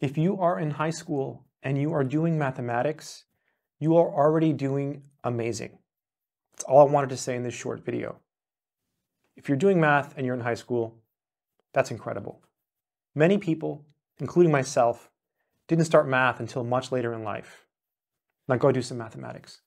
If you are in high school and you are doing mathematics, you are already doing amazing. That's all I wanted to say in this short video. If you're doing math and you're in high school, that's incredible. Many people, including myself, didn't start math until much later in life. Now go do some mathematics.